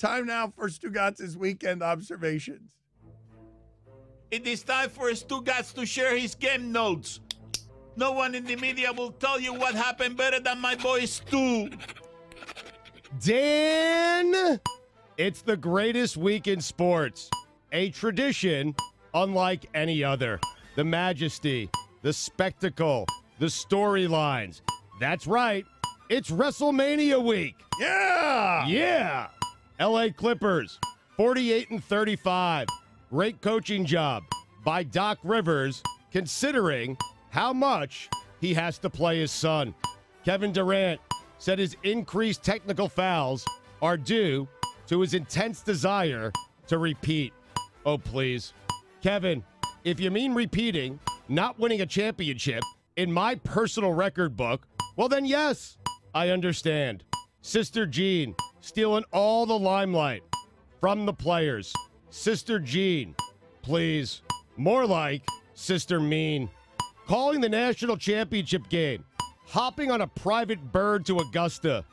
Time now for Stugotz's weekend observations. It is time for Stugotz to share his game notes. No one in the media will tell you what happened better than my boy Stu. Dan, it's the greatest week in sports. A tradition unlike any other. The majesty, the spectacle, the storylines. That's right. It's WrestleMania week. Yeah. Yeah. LA Clippers, 48 and 35. Great coaching job by Doc Rivers, considering how much he has to play his son. Kevin Durant said his increased technical fouls are due to his intense desire to repeat. Oh, please. Kevin, if you mean repeating, not winning a championship in my personal record book, well, then yes, I understand. Sister Jean stealing all the limelight from the players. Sister Jean, please. More like Sister Mean. Calling the national championship game, hopping on a private bird to Augusta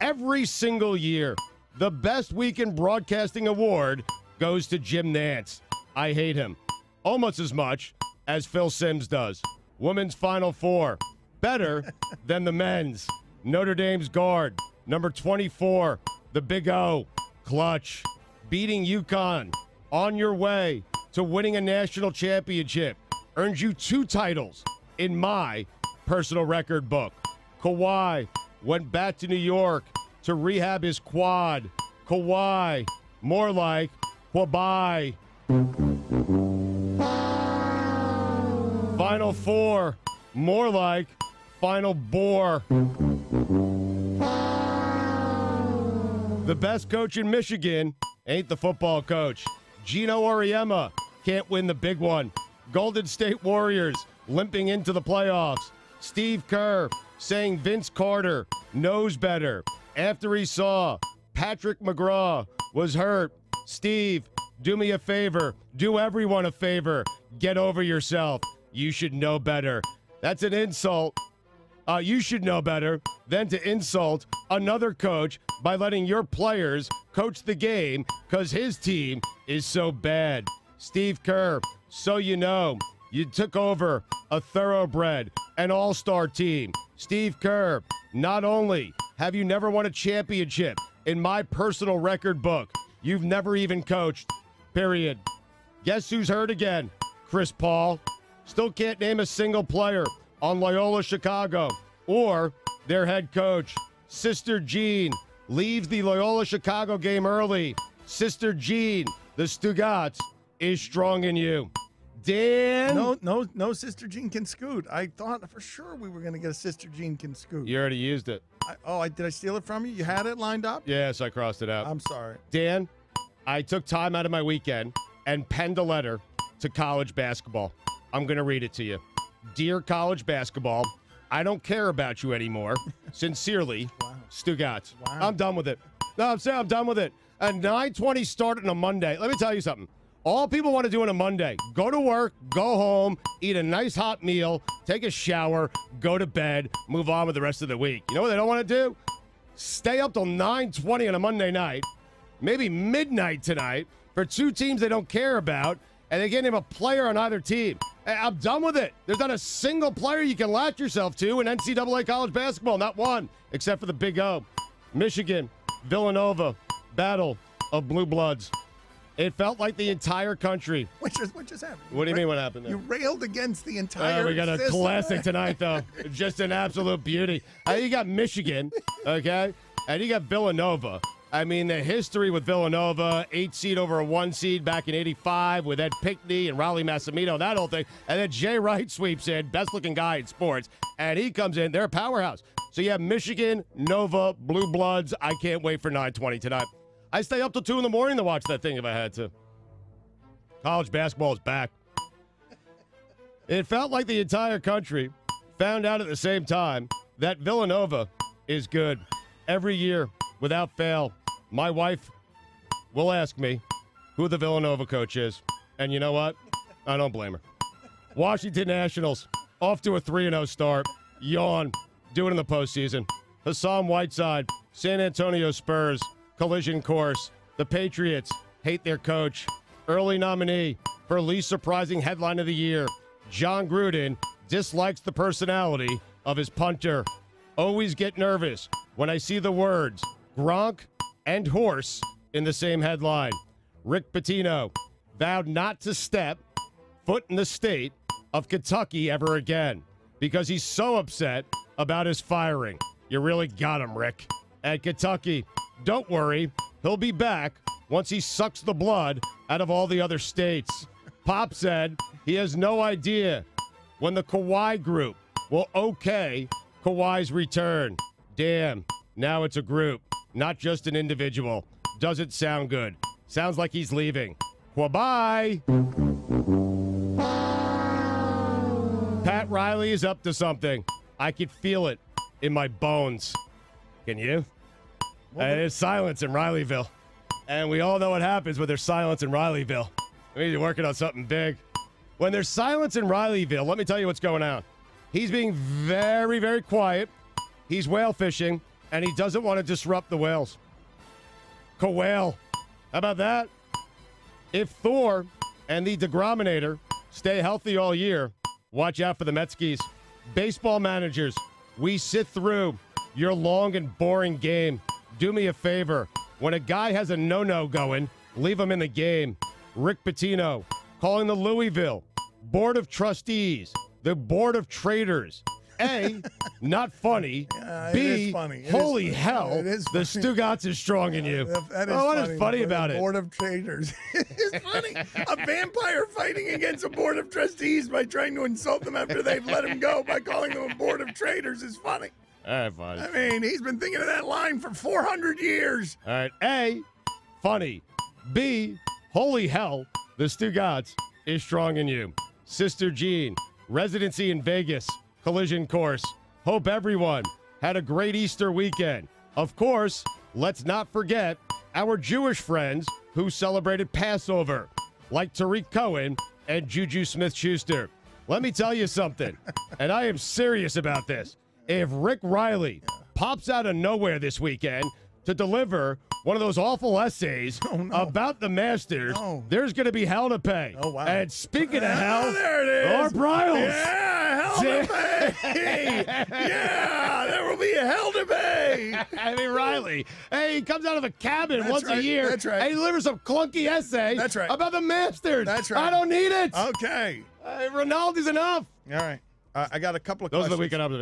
every single year. The best week in broadcasting award goes to Jim Nantz. I hate him almost as much as Phil Simms does. Women's Final Four, better than the men's. Notre Dame's guard, number 24, the Big O, clutch, beating UConn, on your way to winning a national championship, earns you two titles in my personal record book. Kawhi went back to New York to rehab his quad. Kawhi, more like Kwabai. Final four, more like Final Bore. The best coach in Michigan ain't the football coach. Geno Auriemma can't win the big one. Golden State Warriors limping into the playoffs. Steve Kerr saying Vince Carter knows better after he saw Patrick McCaw was hurt. Steve, do me a favor. Do everyone a favor. Get over yourself. You should know better. That's an insult. Uh, you should know better than to insult another coach by letting your players coach the game because his team is so bad. Steve Kerr, so you know, you took over a thoroughbred, an all star team. Steve Kerr, not only have you never won a championship in my personal record book, you've never even coached, period. Guess who's hurt again? Chris Paul. Still can't name a single player on Loyola Chicago or their head coach. Sister Jean leaves the Loyola Chicago game early. Sister Jean, the Stugotz, is strong in you. Dan. No, no, no. Sister Jean can scoot. I thought for sure we were going to get a Sister Jean can scoot. You already used it. I, oh, I, did I steal it from you? You had it lined up? Yes, I crossed it out. I'm sorry. Dan, I took time out of my weekend and penned a letter to college basketball. I'm going to read it to you. Dear college basketball, I don't care about you anymore. Sincerely, Wow. Stugotz. Wow. I'm done with it. No, I'm saying I'm done with it. A 920 start on a Monday. Let me tell you something. All people want to do on a Monday, go to work, go home, eat a nice hot meal, take a shower, go to bed, move on with the rest of the week. You know what they don't want to do? Stay up till 920 on a Monday night, maybe midnight tonight, for two teams they don't care about, and they get him a player on either team. I'm done with it. There's not a single player you can latch yourself to in NCAA college basketball. Not one, except for the Big O. Michigan, Villanova, battle of blue bloods. It felt like the entire country. What just, what just happened? What do you mean what happened there? You railed against the entire. Oh, we got a system. classic tonight, though. Just an absolute beauty. Uh, you got Michigan, okay, and you got Villanova. I mean, the history with Villanova, eight seed over a one seed back in '85 with Ed Pinckney and Rollie Massimino, that whole thing, and then Jay Wright sweeps in, best looking guy in sports, and he comes in. They're a powerhouse. So you have Michigan, Nova, Blue Bloods. I can't wait for 9:20 tonight. I stay up till two in the morning to watch that thing if I had to. College basketball is back. It felt like the entire country found out at the same time that Villanova is good. Every year, without fail, my wife will ask me who the Villanova coach is. And you know what? I don't blame her. Washington Nationals, off to a 3 0 start. Yawn. Do it in the postseason. Hassan Whiteside, San Antonio Spurs, collision course. The Patriots hate their coach. Early nominee for least surprising headline of the year. Jon Gruden dislikes the personality of his punter. Always get nervous when I see the words Gronk and horse in the same headline. Rick Pitino vowed not to step foot in the state of Kentucky ever again because he's so upset about his firing. You really got him, Rick. At Kentucky, don't worry, he'll be back once he sucks the blood out of all the other states. Pop said he has no idea when the Kawhi group will okay Kawhi's return. Damn, now it's a group, not just an individual. Doesn't sound good. Sounds like he's leaving. Bye. Pat Riley is up to something. I could feel it in my bones. Can you? Uh, there's silence in Rileyville. And we all know what happens when there's silence in Rileyville. We need to be working on something big. When there's silence in Rileyville, let me tell you what's going on. He's being very, very quiet. He's whale fishing, and he doesn't want to disrupt the whales. Whale. How about that? If Thor and the Degrominator stay healthy all year, watch out for the Metskis. Baseball managers, we sit through your long and boring game. Do me a favor. When a guy has a no no going, leave him in the game. Rick Pitino calling the Louisville Board of Trustees, the Board of Traders. A, not funny. Yeah, B, is funny. Is holy funny. hell, is the funny. Stugotz is strong in you. That is oh, what is funny. funny The about it? Board of Traders. it's funny. A vampire fighting against a board of trustees by trying to insult them after they've let him go by calling them a board of traders is funny. All right, fine. I mean, he's been thinking of that line for 400 years. All right. A, funny. B, holy hell, the Stugotz is strong in you. Sister Jean, residency in Vegas, collision course. Hope everyone had a great Easter weekend. Of course, let's not forget our Jewish friends who celebrated Passover, like Tarik Cohen and Juju Smith Schuster. Let me tell you something, and I am serious about this. If Rick Reilly pops out of nowhere this weekend to deliver one of those awful essays Oh, no. about the Masters, No. there's going to be hell to pay. Oh, wow. And speaking of Ah, hell, there it is. Or Bryles. Yeah, hell yeah, there will be a hell to pay. I mean, Reilly. Hey, he comes out of a cabin That's once a year. that's right. And he delivers some clunky essay That's right. about the Masters. That's right. I don't need it. Okay. Uh, Ronaldo's enough. All right. Uh, I got a couple of Those are questions. the weekend updates.